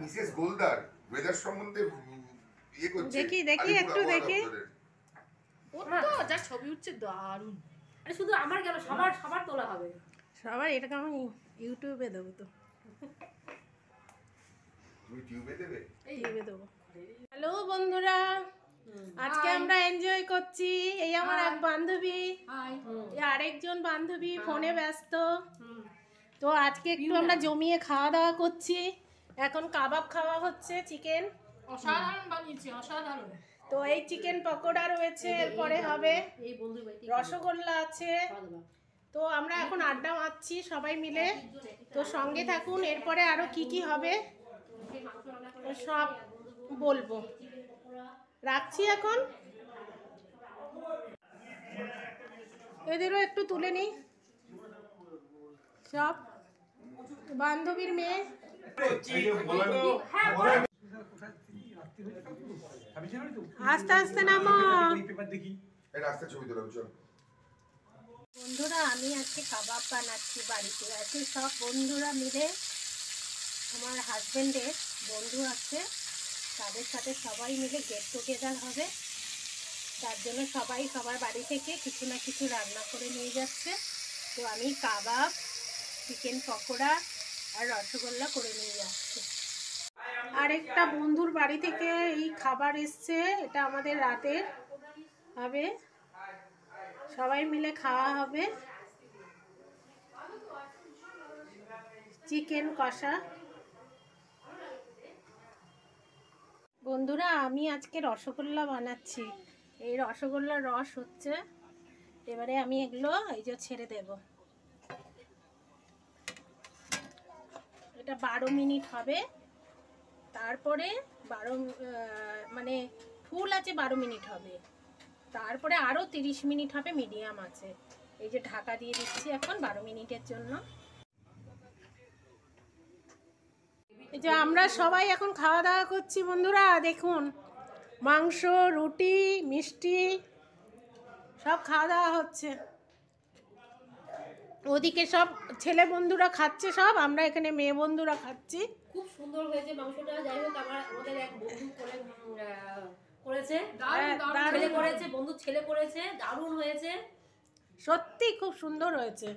Mrs Goldar. Weather সম্বন্ধে ইয়ে করছে। দেখি, দেখি, একটু দেখি। ও তো যা ছবি উঠছে দারুণ। আরে শুধু আমার কেন সবার সবার তোলা হবে। সবার এটাকে আমি ইউটিউবে দেবো তো। তুমি টিউবে দেবে? হ্যালো বন্ধুরা। আজকে আমরা এনজয় করছি। এই আমার এক বান্ধবী। এই আরেকজন বান্ধবী ফোনে ব্যস্ত। তো আজকে একটু আমরা জমিয়ে খাওয়া দাওয়া করছি। এখন কাবাব খাওয়া হচ্ছে চিকেন অসাধারণ বানিয়েছি অসাধারণ। তো এই চিকেন পকোড়া রয়েছে এরপরে হবে রসগোল্লা আছে। তো আমরা এখন আড্ডা মারছি সবাই মিলে। তো সঙ্গে থাকুন এরপরে আরও কি কি হবে? সব বলব। রাখছি এখন। এদেরও একটু তুলে নিই। সব বান্ধবীর মেয়ে। আস্তে আস্তে নামো। বন্ধুরা, আমি আজকে কাবাব বানাচ্ছি বাড়িতে। আজকে সব বন্ধুরা মিলে আমার হাজবেন্ডের বন্ধু আছে। তাদের সাথে সবাই মিলে গেট টুগেদার হবে। তার জন্য সবাই সবার বাড়ি থেকে কিছু না কিছু রান্না করে নিয়ে যাচ্ছে। তো আমি কাবাব চিকেন পকোড়া আর রসগোল্লা করে নিয়ে যাচ্ছি। আরেকটা বন্ধুর বাড়ি থেকে এই খাবার এসছে, এটা আমাদের রাতের হবে। সবাই মিলে খাওয়া হবে। চিকেন কষা। বন্ধুরা, আমি আজকে রসগোল্লা বানাচ্ছি। এই রসগোল্লার রস হচ্ছে, এবারে আমি এগুলো এই যে ছেড়ে দেব। এটা বারো মিনিট হবে। তারপরে বারো মানে ফুল আছে বারো মিনিট হবে। তারপরে আরও তিরিশ মিনিট হবে মিডিয়াম আছে। এই যে ঢাকা দিয়ে দিচ্ছি এখন বারো মিনিটের জন্য। এই যে আমরা সবাই এখন খাওয়া দাওয়া করছি বন্ধুরা, দেখুন। মাংস, রুটি, মিষ্টি, সব খাওয়া দাওয়া হচ্ছে। ওদিকে সব ছেলে বন্ধুরা খাচ্ছে সব আমরা এখানে মেয়ে বন্ধুরা খাচ্ছি। খুব সুন্দর হয়েছে মাংসটা যাই হোক আমার আমাদের এক বন্ধু করে করেছে। হ্যাঁ, দারুণ। ছেলে করেছে বন্ধু ছেলে করেছে দারুণ হয়েছে। সত্যি খুব সুন্দর হয়েছে।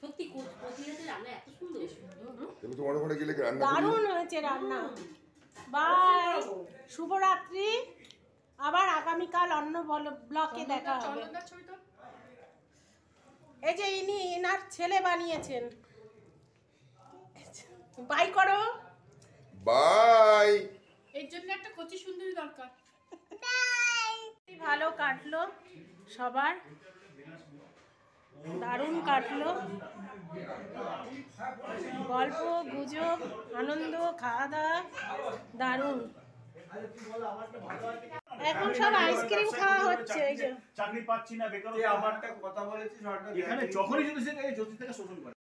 সত্যি কো- কোথিয়াতে রান্না এত সুন্দর। হুম। তুমি তোমার ওখানে গেলে রান্না দারুণ হয়েছে রান্না। বাই শুভরাত্রি। আবার আগামীকাল অন্য ব্লকে দেখা হবে। এই যে ইনি এনার ছেলে বানিয়েছেন। বাই করো। বাই। এর জন্য একটা কচি সুন্দরী দরকার। ভালো কাটলো সবার। দারুণ কাটলো। গল্প গুজব আনন্দ খাওয়া দাওয়া দারুণ। এখন সব আইসক্রিম খাওয়া হচ্ছে এই যে। চাকরি পাচ্ছি না বেকার আমারটা কথা বলেছি সরকার এখানে যখনই যদি সে জ্যোতি থেকে শোষণ করে।